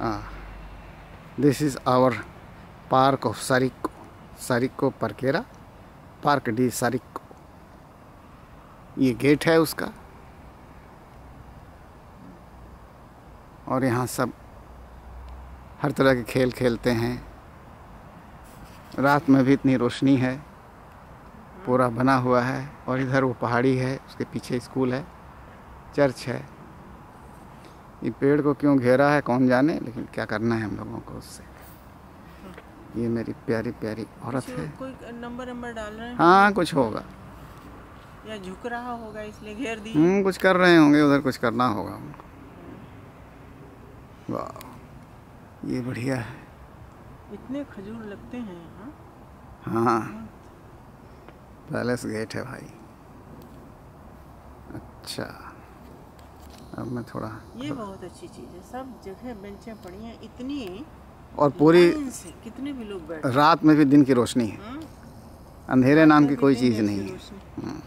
This is our park of Sariko. Sariko Parkera. Park D सारिको ये gate है उसका। और यहाँ सब हर तरह के खेल खेलते हैं। रात में भी इतनी रोशनी है। पूरा बना हुआ है और इधर वो पहाड़ी है, उसके पीछे स्कूल है। चर्च है। ये पेड़ को क्यों घेरा है कौन जाने लेकिन क्या करना है हम लोगों को उससे? ये मेरी प्यारी प्यारी औरत है। कोई नंबर नंबर डाल रहे हैं? हाँ कुछ होगा। या झुक रहा होगा इसलिए घेर दी। हम्म कुछ कर रहे होंगे उधर कुछ करना होगा उनको वाह ये बढ़िया है। इतने खजूर लगते हैं यहाँ हाँ। पैलेस गेट है भाई। अच्छा। अब मैं थोड़ा ये बहुत अच्छी चीज़ है। सब जगह बेंचें पड़ी हैं। इतनी और पूरी कितने भी लोग बैठ रात में भी दिन की रोशनी है। हाँ? अंधेरे नाम की कोई चीज़ नहीं है।